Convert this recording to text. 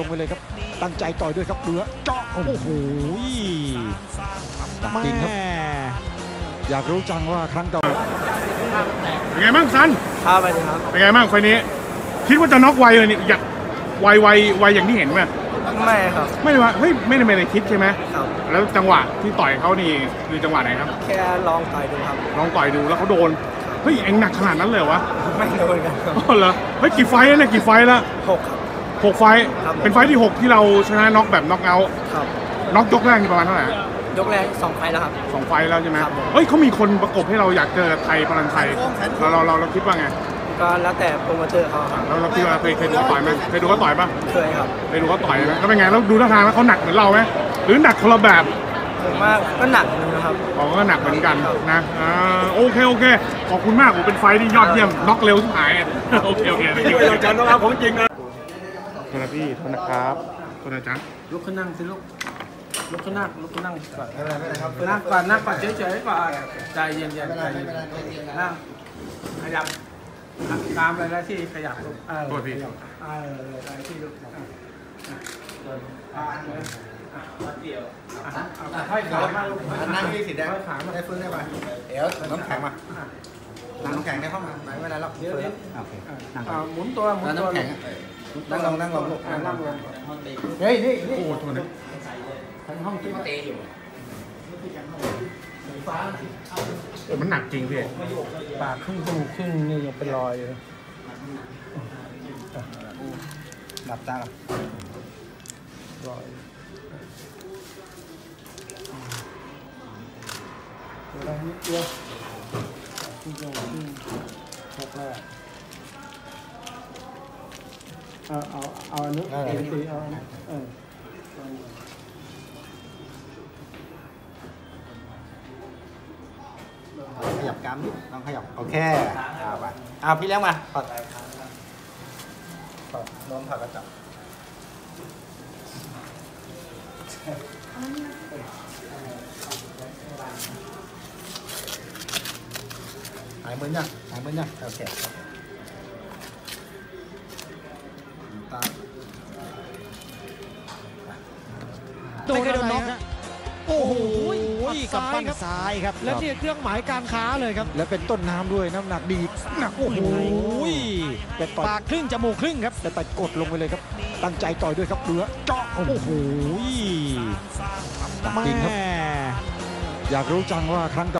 ลงไปเลยครับ ตั้งใจต่อยด้วยครับเรือเจาะโอ้โหหนักจริงครับ อยากรู้จังว่าครั้งต่อไปเป็นไงบ้างซันครับไปครับเป็นไงบ้างไฟล์นี้ คิดว่าจะน็อกไวเลยนี่อยากไวไวไวอย่างที่เห็นไหมไม่ครับ ไม่ได้ว่าเฮ้ยไม่ได้ไม่ได้คิดใช่ไหมครับแล้วจังหวะที่ต่อยเขานี่คือจังหวะไหนครับ แค่ลองต่อยดูครับลองต่อยดูแล้วเขาโดนเฮ้ยเอ็งหนักขนาดนั้นเลยเหรอวะไม่โดนกันครับอ๋อเหรอเฮ้ยกี่ไฟต์แล้วเนี่ยกี่ไฟต์แล้วหกครับ หกไฟต์ครับเป็นไฟต์ที่หกที่เราชนะน็อกแบบน็อกเอาท์ครับน็อกยกแรกนี่ประมาณเท่าไหร่ยกแรกสองไฟต์แล้วครับ สองไฟต์แล้วใช่ไหมครับผมเฮ้ยเขามีคนประกบให้เราอยากเจอไทยพลังไทยเราเราเราเราคิดว่าไงก็แล้วแต่โปรโมเตอร์เขาครับเราเราคิดว่าเคยเคยดูเขาต่อยไหมเคยดูเขาต่อยปะเคยครับไปดูเขาต่อยไหมแล้วเป็นไงแล้วดูท่าทางแล้วเขาหนักเหมือนเราไหมหรือหนักคนละแบบ ผมว่าก็หนักนะครับเขาก็หนักเหมือนกันนะอ่าโอเค โอเค ขอบคุณมากผมเป็นไฟท์ที่ยอดเยี่ยม น็อกเร็วที่หายอะโอเค โอเคไม่คิดว่าเราจะต้องเอาของจริงนะโท ษนะพี่โทษนะครับโทษนะจ๊ะลุกขึ้นนั่งสิลูกลุกขึ้นนั่งลุกขึ้นนั่งก่อนนั่งก่อนนั่งก่อนเฉยๆก่อนใจเย็นๆใจเย็นๆนั่งขยับตามไปแล้วที่ขยับลูกเออโทษพี่เออไปที่ลูกอะอะเลยอะอะเอาให้ขามาลูกนั่งที่สีแดงให้ขามาได้ฟื้นได้ป่ะเดี๋ยวน้ำแข็งมา นั่งน้ำแข็งได้เข้ามาไม่เป็นไรหรอกเดี๋ยวฟื้นเดี๋ยวโอเคนั่งอะหมุนตัวหมุนนั่งตัวน้ำแข็งนั่งลงนั่งลงลูกอะนั่งลงเฮ้ยนี่นี่โอ้โทษนะทั้งห้องที่เออมันหนักจริงพี่ปากครึ่งจมูกครึ่งนี่ยังเป็นรอยอยู่หลับตาก่อนรอยเดี๋ยวเรานิดเดียว ครึ่งจมูกครึ่งหกแล้วเอาเอาเอาอันนี้นเอาอันนี้เอาอันนี้เออขยับกรามนิดลองขยับโอเคเอาไปเอาพี่เลี้ยงมาถอดถอดน้มถอดกระจก หายมึนยังหายมึนยังโอเคตาโดนโดนน็อกฮะโอ้โหกับปั้นซ้ายครับ และนี่เครื่องหมายการค้าเลยครับ และเป็นต้นน้ำด้วยน้ำหนักดีหนักโอ้โหแต่ต่อยปากครึ่งจมูกครึ่งครับแต่ต่อยกดลงไปเลยครับ ตั้งใจต่อยด้วยครับเรือเจาะโอ้โหหนักจริงครับแม่อยากรู้จังว่าครั้งต่อ